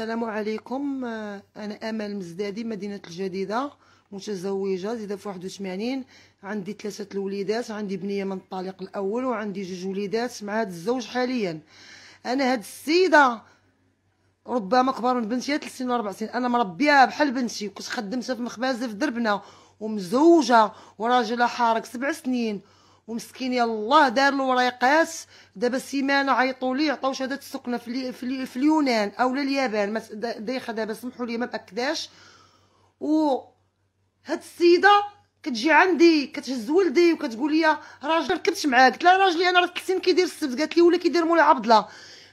السلام عليكم. أنا أمل مزدادي مدينة الجديدة متزوجة زيده في 81 عندي ثلاثة الوليدات عندي بنية من الطليق الأول وعندي جوج وليدات مع هذا الزوج حاليا. أنا هاد السيدة ربما كبر من بنتي ثلاث سنين واربع سنين. أنا مربيها بحال بنتي وكنت خدمتها في مخبازه في دربنا ومزوجة وراجلها حارق سبع سنين. ومسكين يلاه دار له وريقات دابا سيمانه عيطوا لي عطاو شهادة السكنة في, في, في اليونان أو اليابان. دايخة دابا سمحوا لي ما مأكداش و هاد السيدة كتجي عندي كتهز ولدي وكتقول لي راجل ركبت معاك. قلت لها راجلي أنا راه 3 سنين كيدير السبت. قالت لي ولا كيدير مولاي عبد الله.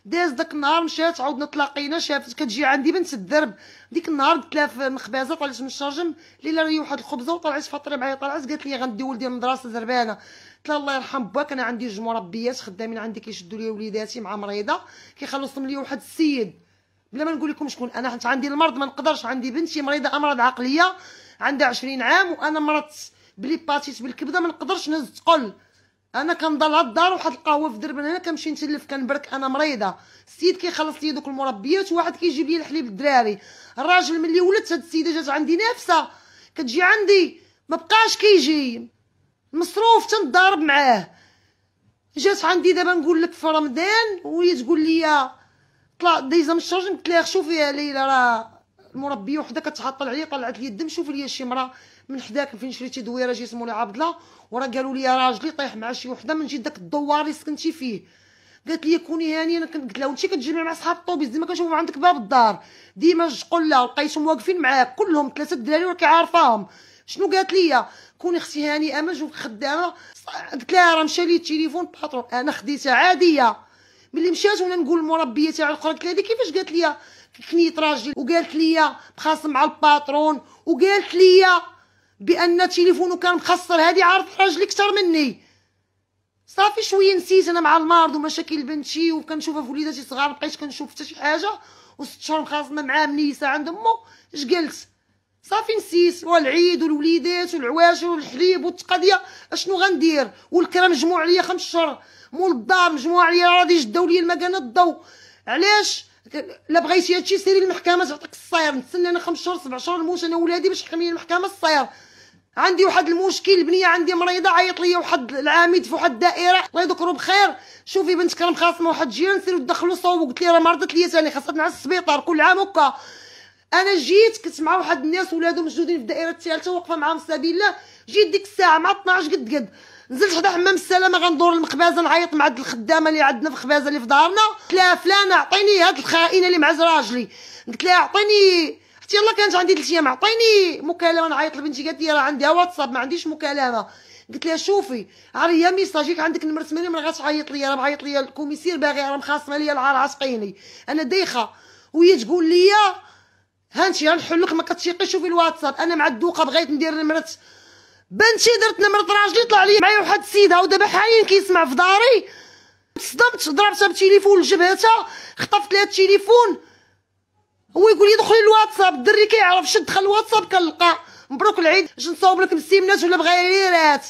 داز داك النهار مشات عاودنا تلاقينا شافت كتجي عندي بنت الدرب. ديك النهار قلت لها في المخبازه طلعت من الشرجم ليله واحد الخبزة وطلعت فطري معايا طلعت قالت لي غندي ولدي المدرسة زربانة. قلت لها الله يرحم باك أنا عندي جوج مربيات خدامين عندي كيشدوا لي وليداتي مع مريضة كيخلصهم لي واحد السيد. بلا ما نقول لكم شكون أنا حيت عندي المرض ما نقدرش عندي بنتي مريضة أمراض عقلية عندها 20 عام وأنا مرضت ب l'hépatite بالكبدة ما نقدرش نهز تقل. أنا كنضل على الدار واحد القهوة في درب هنا كنمشي نتلف كنبرك أنا مريضة. السيد كيخلص لي دوك المربيات وواحد كيجيب لي الحليب الدراري. الراجل ملي ولدت هاد السيدة جات عندي نافسه كتجي عندي ما بقاش كيجي. مصروف تنضارب معاه. جات عندي دابا نقول لك في رمضان وهي تقول لي طلع دايزه من الشرج قلت شوفي يا ليلى راه المربيه وحده كتعطل عليا طلعت لي الدم شوفي لي شي مرا من حداك فين شريتي دويرة جي سمولي عبد الله. وراه قالوا لي راجلي طيح مع شي وحده من جد داك الدوار اللي سكنتي فيه. قالت لي كوني هاني أنا كنت لها وانت كتجمعي مع صحاب الطوبيس ديما كنشوف عندك باب الدار. ديما لا لقيتهم واقفين معاك كلهم ثلاثة الدراري وراكي عارفاهم. شنو قالت لي كوني أختي هاني جو خدامه قلت لها راه مشى لي التليفون patron أنا خديتها عادية. ملي مشات وأنا نقول المربيه تاع الاخرى قلت لها كيفاش قالت لي كنيت راجلي وقالت لي مخاصم مع ال patron. وقالت لي بأن تليفونه كان مخسر. هذه عارف راجلي أكثر مني. صافي شوية نسيت أنا مع المرض ومشاكل بنتي وكنشوفها في وليداتي صغار مبقيتش كنشوف حتى شي حاجة. وست شهور مخاصمة مع منيسه عند امو اش قلت؟ صافي نسيت والعيد والوليدات والعواشر والحليب والتقضية أشنو غندير؟ والكرا مجموع عليا خمس شهور مول الدار مجموع عليا راضي جداو ليا المكانه الضو. علاش؟ لا بغيتي هادشي سيري للمحكمه تعطيك الصير نتسنى أنا خمس شهور سبع شهور نموت أنا ولادي باش يحكم لي المحكمة الصير. عندي واحد المشكل البنيه عندي مريضة عيط ليا واحد العامد في واحد الدائرة الله يذكرو بخير. شوفي بنتك راه مخاصمه واحد الجيران سيروا دخلوا صوبوا قلت لي راه مرضت ليا ثاني خاصها تنعس السبيطار كل عام هكا. أنا جيت كنت مع واحد الناس ولادهم موجودين في الدائره الثالثه واقفة معاهم سبيل الله. جيت ديك الساعة مع 12 قد قد. نزلت حدا حمام السلامه غندور المخبازة نعيط مع الخدامة اللي عندنا في الخبازة اللي في دارنا. قلت لها فلانة عطيني هاد الخائنة اللي مع راجلي قلت لها عطيني. حتى يلاه كانت عندي ثلاث أيام عطيني. مكالمة نعيط لبنتي قالت لي راه عندها واتساب ما عنديش مكالمة. قلت لها شوفي عريا ميساجيك عندك نمرة مريم راه غتعيط ليا راه معيط ليا الكوميسير باغي راه مخاصمة ليا العار عاشقيني أنا دايخة. وهي تقول لي هانتي غنحل لك ما كتشيقيش شوفي الواتساب. أنا مع الدوقة بغيت ندير نمرة. بنتي درت نمرة راجلي طلع لي معايا واحد السيدة ودابا حاليا كيسمع في داري. تصدمت ضربتها بالتليفون لجبهتها خطفت لها التليفون. هو يقول لي دخلي الواتساب. الدري كيعرف شد دخل الواتساب كنلقى. مبروك العيد. اش نصاوب لك مسيمنات ولا بغيرات.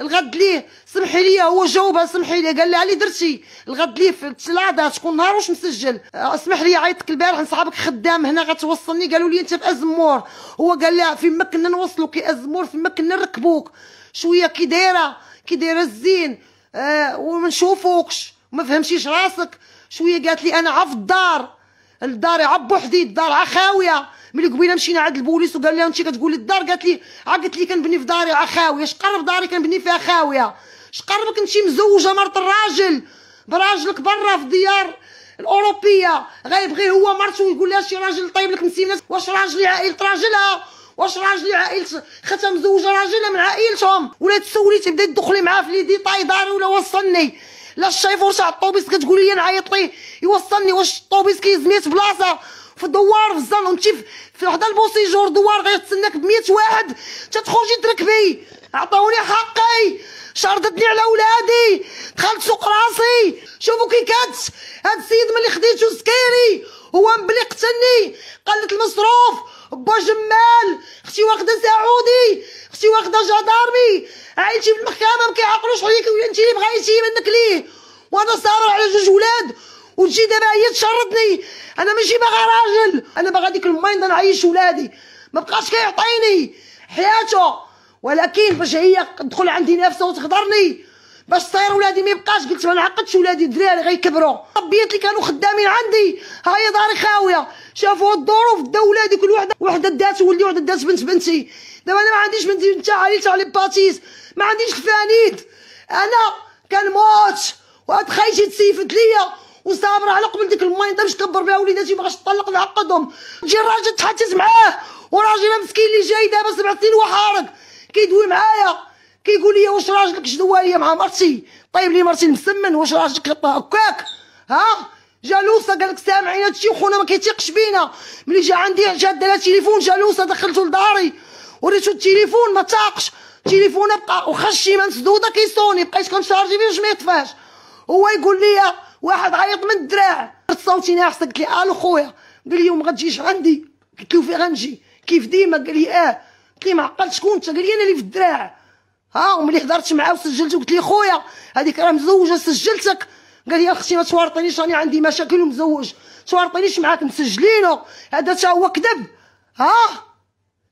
الغد ليه؟ سمحي لي هو جاوبها سمحي لي. قال لي علي درتي الغد ليه في الثلاثه تكون نهار واش مسجل؟ اسمح لي عيطتك البارح نصحابك خدام هنا غتوصلني؟ قالوا لي انت في أزمور. هو قال لها فيما كنا نوصلوا كي أزمور فيما كنا نركبوك. شوية كي دايرة كي دايرة الزين. آه وما نشوفوكش. ما فهمتيش راسك. شوية قالت لي أنا عف الدار. الدار عب وحدي الدار خاويه ملي قبيلة مشينا عند البوليس وقال لها انت كتقولي الدار؟ قالت لي قالت لي كنبني في داري خاويه اش قرب داري كنبني فيها خاويه اش قربك انت مزوجة مرت الراجل؟ براجلك برا في الديار الأوروبية. غيبغي هو مرته ويقول لها شي راجل طيب لك مسيمنات واش راجلي عائلة راجلها؟ واش راجلي عائلة خاتها مزوجة راجلها من عائلتهم؟ ولا تسولي تبدا تدخلي معاه في لي ديطاي داري ولا وصلني؟ لا الشيفور تاع الطوبيس كتقولي لي نعيط ليه يوصلني واش الطوبيس كيزميت بلاصة؟ في الدوار في الزن وانت في حدا البوسيجور دوار غيتسناك ب 100 واحد. تتخرجي تركبي عطاوني حقي. شردتني على ولادي. دخلت سوق راسي. شوفوا كي كانت. هاد السيد ملي خديتو سكيري هو مبلي قتلني. قالت المصروف با جمال. أختي واخدة سعودي. أختي واخدة جدارمي. عايشي في المحكمه ما كيعقلوش عليك انت اللي بغيتي منك ليه. وأنا صابر على جوج ولاد. وتجي دابا هي تشردني. أنا ماشي باغا راجل. أنا باغا ديك الماينده نعيش ولادي. ما بقاش كيعطيني حياته. ولكن باش هي تدخل عندي نفسها وتخضرني باش طير ولادي ما يبقاش. قلت ما نعقدش ولادي الدراري غيكبروا ربيات اللي كانوا خدامين عندي. ها هي داري خاوية. شافوا الظروف داو ولادي كل وحدة. وحدة دات ولدي وحدة دات بنت بنتي. دابا أنا ما عنديش بنتي نتا علي على باتيس ما عنديش خفانيت أنا كنموت خايتي تسيفت ليا. وصابره على قبل ديك الماينده باش كبر بها وليداتي باغاش تطلق نعقدهم تجي الراجل تحتس معاه وراجل مسكين اللي جاي دابا سبع سنين وحارق. كيدوي معايا كيقول لي واش راجلك ليا مع مرتي. طيب لي مرتي مسمن واش راجلك هكاك؟ ها؟ جالوسه قالك سامعين هادشي خونا ما كيتيقش بينا. ملي جا عندي جا دار تليفون جالوسه دخلته لداري. وريتو التليفون ما تاقش. التليفون بقى وخشي ما مسدوده كيصوني بقيت كنشارجي فيه باش ما يطفاش. هو يقول لي واحد عيط من الدراع صوتي ناعس قلت لي ألو خويا قال لي ما غتجيش عندي. قلت له فين غنجي؟ كيف ديما؟ قال لي آه. قلت لي ما شكون انت قال لي أنا اللي في الدراع ها وملي هضرت معاه وسجلت قلت لي خويا هذيك راه مزوجة سجلتك. قال لي أختي ما تورطينيش راني عندي مشاكل ومزوج. تورطينيش معاك مسجلينه. هذا تا هو كذب. ها؟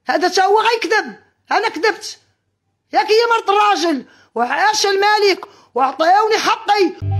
هذا تا هو غيكذب أنا كذبت. ياك هي مرت الراجل. وعاش الملك. وعطيوني حقي.